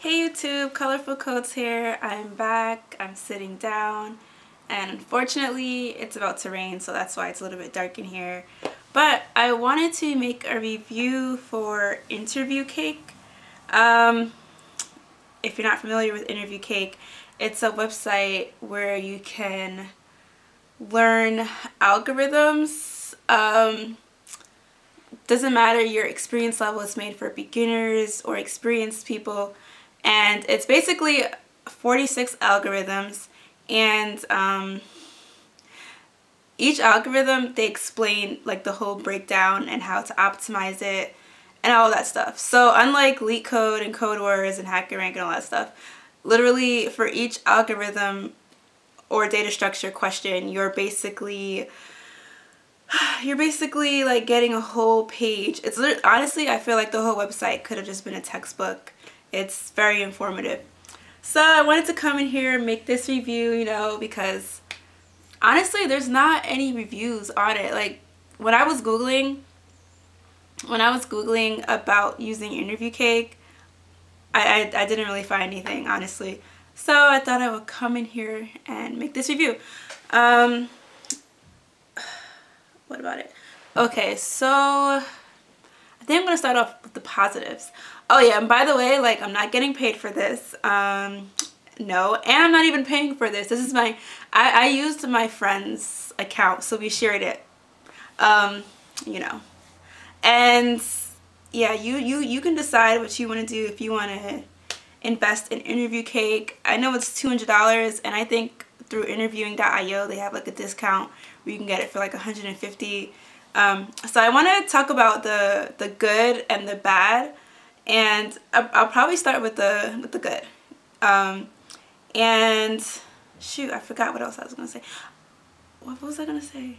Hey YouTube, Colorful Codes here. I'm back. I'm sitting down and unfortunately it's about to rain so that's why it's a little bit dark in here. But I wanted to make a review for Interview Cake. Um, if you're not familiar with Interview Cake, it's a website where you can learn algorithms. Um, doesn't matter your experience level, it's made for beginners or experienced people. And it's basically 46 algorithms and um, each algorithm they explain like the whole breakdown and how to optimize it and all that stuff. So unlike LeetCode and Code Wars and HackerRank and all that stuff, literally for each algorithm or data structure question, you're basically you're basically like getting a whole page. It's honestly, I feel like the whole website could have just been a textbook. It's very informative. So I wanted to come in here and make this review, you know, because honestly, there's not any reviews on it. Like when I was Googling, when I was Googling about using Interview Cake, I, I, I didn't really find anything, honestly. So I thought I would come in here and make this review. Um, what about it? Okay, so I think I'm going to start off with the positives. Oh yeah, and by the way, like I'm not getting paid for this. Um, no, and I'm not even paying for this. This is my, I, I used my friend's account, so we shared it. Um, you know, and yeah, you, you, you can decide what you want to do if you want to invest in Interview Cake. I know it's $200 and I think through interviewing.io they have like a discount where you can get it for like 150 um, so I want to talk about the the good and the bad and I'll, probably start with the with the good um, and shoot I forgot what else I was gonna say what was I gonna say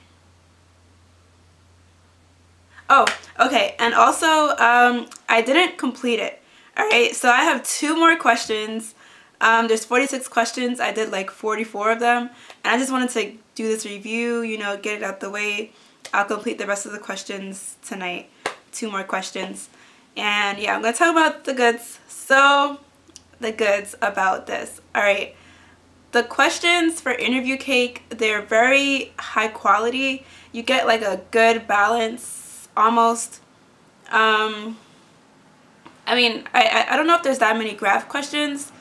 Oh, okay. And also, um, I didn't complete it. Alright, so I have two more questions. Um, there's 46 questions. I did like 44 of them. And I just wanted to do this review, you know, get it out the way. I'll complete the rest of the questions tonight. Two more questions. And yeah, I'm going to talk about the goods. So, the goods about this. Alright, the questions for Interview Cake, they're very high quality. You get like a good balance almost. Um, I mean, I, I don't know if there's that many graph questions.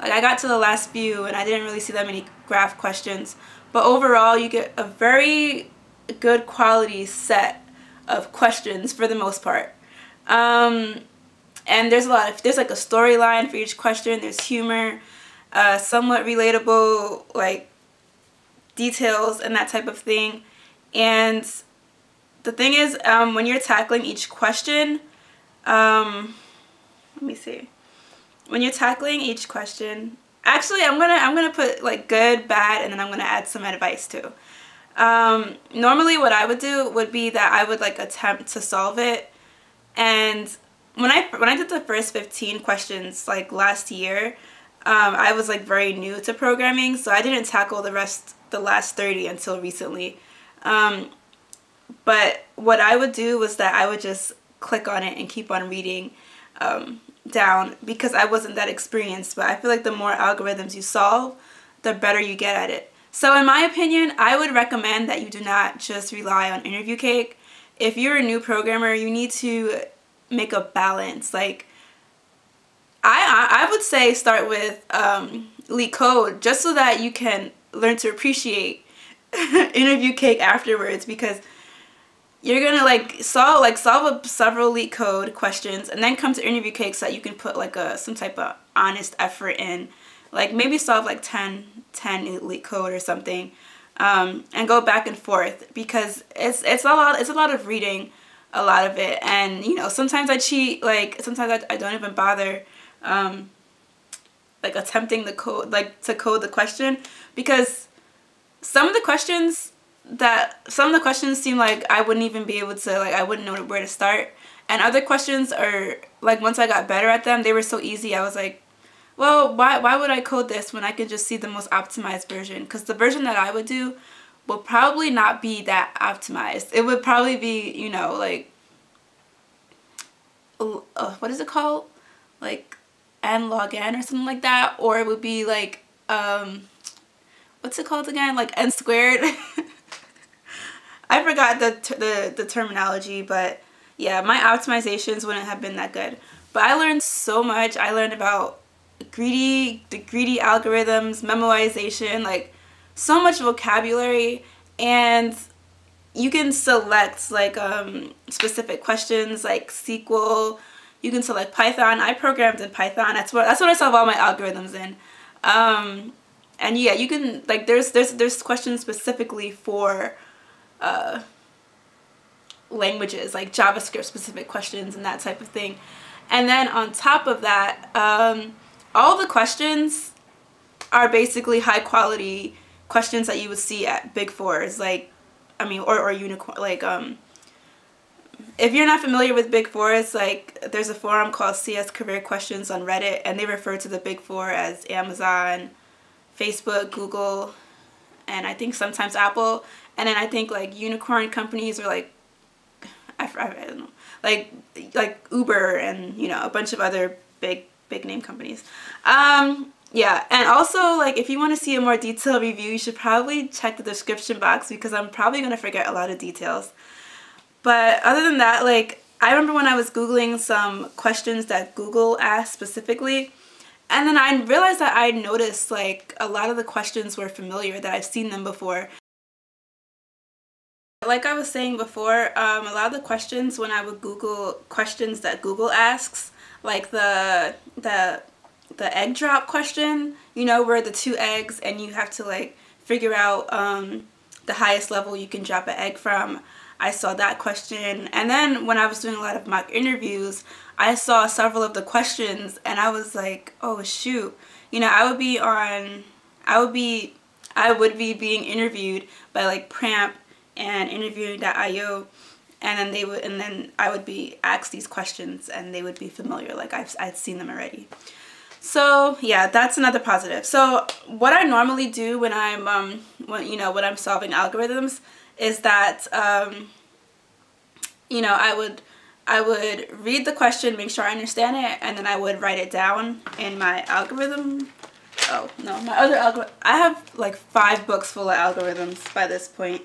Like I got to the last few and I didn't really see that many graph questions. But overall, you get a very good quality set of questions for the most part. Um, and there's a lot of, there's like a storyline for each question. There's humor, uh, somewhat relatable, like details and that type of thing. And the thing is, um, when you're tackling each question, um, let me see. When you're tackling each question, actually, I'm gonna I'm gonna put like good, bad, and then I'm gonna add some advice too. Um, normally, what I would do would be that I would like attempt to solve it, and when I when I did the first 15 questions like last year, um, I was like very new to programming, so I didn't tackle the rest the last 30 until recently. Um, but what I would do was that I would just click on it and keep on reading um, down because I wasn't that experienced. But I feel like the more algorithms you solve, the better you get at it. So in my opinion, I would recommend that you do not just rely on Interview Cake. If you're a new programmer, you need to make a balance. Like, I, I would say start with um, LeetCode just so that you can learn to appreciate Interview Cake afterwards because you're gonna like solve like solve a several LeetCode questions and then come to interview cake so that you can put like a some type of honest effort in like maybe solve like 10 10 LeetCode or something um, and go back and forth because it's it's a lot it's a lot of reading a lot of it. And you know sometimes I cheat like sometimes I, I don't even bother um, like attempting the code like to code the question because some of the questions that some of the questions seem like I wouldn't even be able to like I wouldn't know where to start. And other questions are like once I got better at them they were so easy I was like well why, why would I code this when I can just see the most optimized version? Because the version that I would do will probably not be that optimized. It would probably be you know like uh, what is it called? Like n log n or something like that or it would be like um what's it called again? Like n squared. I forgot the, the the terminology but yeah my optimizations wouldn't have been that good. But I learned so much. I learned about greedy the greedy algorithms memoization like so much vocabulary and you can select like um, specific questions like SQL. You can select Python. I programmed in Python. That's what that's what I solve all my algorithms in. Um, and yeah, you can like there's there's there's questions specifically for uh, languages like JavaScript specific questions and that type of thing. And then on top of that, um, all the questions are basically high quality questions that you would see at Big Fours like I mean, or, or unicorn, like, um, if you're not familiar with Big Four, like there's a forum called CS Career Questions on Reddit, and they refer to the Big Four as Amazon, Facebook, Google, and I think sometimes Apple. And then I think like unicorn companies are like, I, I don't know, like like Uber and you know a bunch of other big big name companies. Um, yeah and also like if you want to see a more detailed review you should probably check the description box because I'm probably going to forget a lot of details but other than that like I remember when I was googling some questions that Google asked specifically and then I realized that I noticed like a lot of the questions were familiar that I've seen them before like I was saying before, um, a lot of the questions when I would Google questions that Google asks, like the the the egg drop question, you know, where the two eggs and you have to like figure out um, the highest level you can drop an egg from. I saw that question. And then when I was doing a lot of mock interviews, I saw several of the questions and I was like, oh shoot. You know, I would be on, I would be, I would be being interviewed by like Pramp and interviewing.io and then they would, and then I would be asked these questions and they would be familiar, like I've, I'd seen them already. So yeah, that's another positive. So what I normally do when I'm, um, when, you know, when I'm solving algorithms is that, um, you know, I would, I would read the question, make sure I understand it, and then I would write it down in my algorithm. Oh, no, my other algorithm. I have like five books full of algorithms by this point,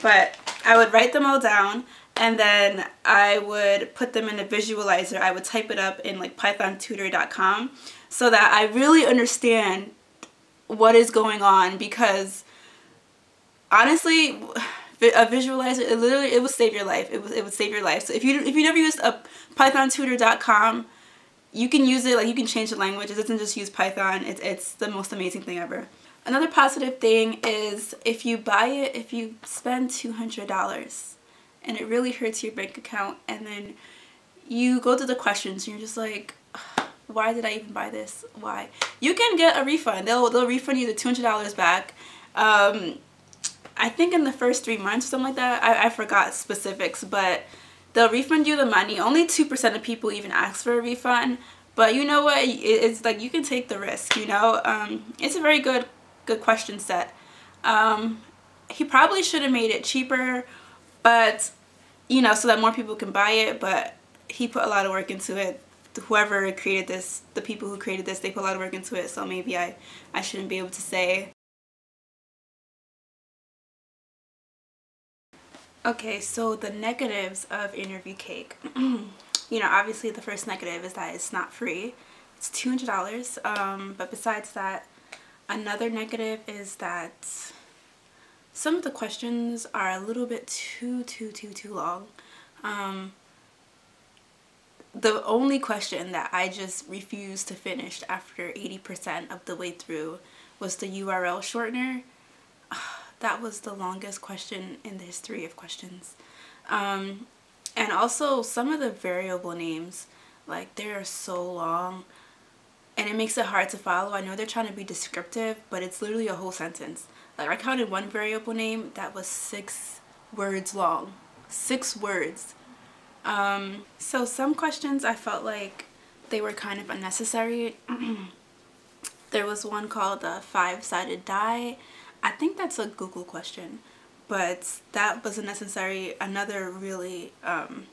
but I would write them all down and then I would put them in a visualizer. I would type it up in like pythontutor.com so that I really understand what is going on because honestly a visualizer it literally it would save your life. It would, it would save your life. So if you if you never used a pythontutor.com you can use it like you can change the language. It doesn't just use python. It's, it's the most amazing thing ever. Another positive thing is if you buy it if you spend $200 and it really hurts your bank account and then you go to the questions and you're just like why did I even buy this? Why? You can get a refund. They'll, they'll refund you the $200 back. Um, I think in the first three months, something like that. I, I forgot specifics, but they'll refund you the money. Only 2% of people even ask for a refund. But you know what? It's like you can take the risk, you know? Um, it's a very good good question set. Um, he probably should have made it cheaper, but, you know, so that more people can buy it. But he put a lot of work into it whoever created this, the people who created this, they put a lot of work into it, so maybe I, I shouldn't be able to say. Okay, so the negatives of Interview Cake. you know, obviously the first negative is that it's not free. It's $200, um, but besides that, another negative is that some of the questions are a little bit too, too, too, too long. Um, the only question that I just refused to finish after 80% of the way through was the URL shortener. That was the longest question in the history of questions. Um, and also some of the variable names, like they are so long and it makes it hard to follow. I know they're trying to be descriptive, but it's literally a whole sentence. Like I counted one variable name that was six words long. Six words. Um, so some questions I felt like they were kind of unnecessary. there was one called the five-sided die. I think that's a Google question, but that was unnecessary. Another really um,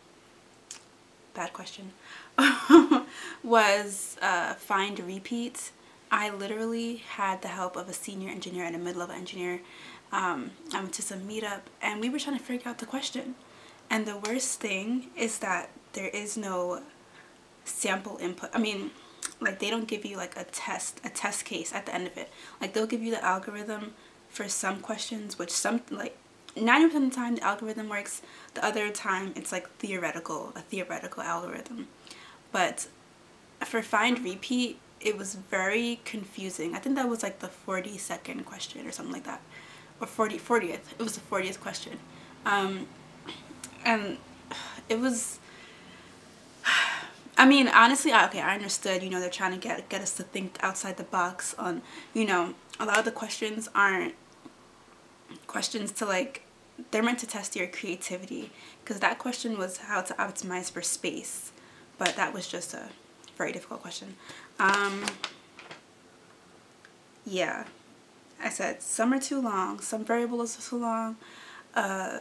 bad question was uh, find repeats. I literally had the help of a senior engineer and a mid-level engineer. Um, I went to some meetup and we were trying to figure out the question. And the worst thing is that there is no sample input. I mean, like they don't give you like a test, a test case at the end of it. Like they'll give you the algorithm for some questions, which some like 90% of the time the algorithm works. The other time it's like theoretical, a theoretical algorithm. But for find repeat, it was very confusing. I think that was like the 40 second question or something like that. Or 40, 40th. It was the 40th question. Um, and it was I mean, honestly, okay, I understood, you know, they're trying to get get us to think outside the box on, you know, a lot of the questions aren't questions to like they're meant to test your creativity because that question was how to optimize for space, but that was just a very difficult question. Um, yeah, I said some are too long, some variables are too long, uh,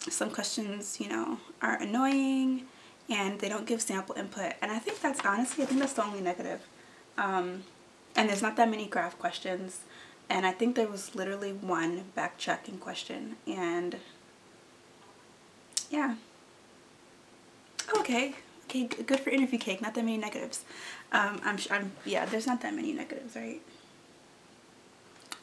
some questions, you know, are annoying and they don't give sample input. And I think that's honestly, I think that's the only negative. Um, and there's not that many graph questions. And I think there was literally one back backtracking question. And yeah. Okay. Okay, good for interview cake. Not that many negatives. Um, I'm, I'm, yeah, there's not that many negatives, right?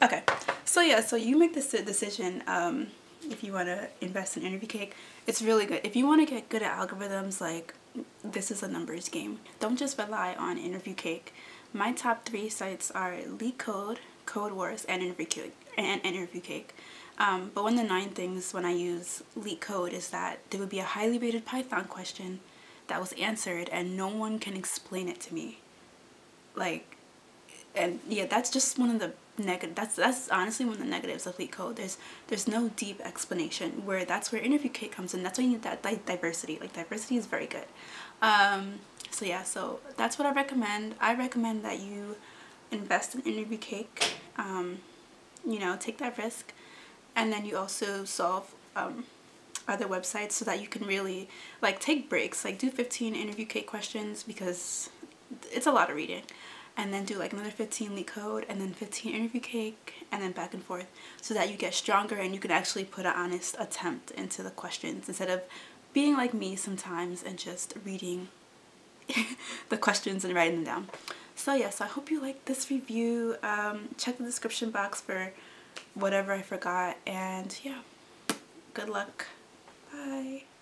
Okay. So yeah, so you make this decision. Um, if you want to invest in interview cake it's really good if you want to get good at algorithm,s like this is a numbers game don't just rely on interview cake my top three sites are LeetCode code Code wars and interview cake and interview cake um, but one of the nine things when i use LeetCode is that there would be a highly rated python question that was answered and no one can explain it to me. Like and yeah that's just one of the negative that's that's honestly one of the negatives of LeetCode there's there's no deep explanation where that's where interview cake comes in. That's why you need that like diversity. Like diversity is very good. Um so yeah so that's what i recommend. I recommend that you invest in interview cake um you know take that risk. And then you also solve um other websites so that you can really like take breaks like do 15 interview cake questions because it's a lot of reading and then do like another 15 LeetCode and then 15 interview cake and then back and forth so that you get stronger and you can actually put an honest attempt into the questions instead of being like me sometimes and just reading the questions and writing them down. So yes, yeah, so I hope you like this review. Um, check the description box for whatever I forgot and yeah, good luck. Bye.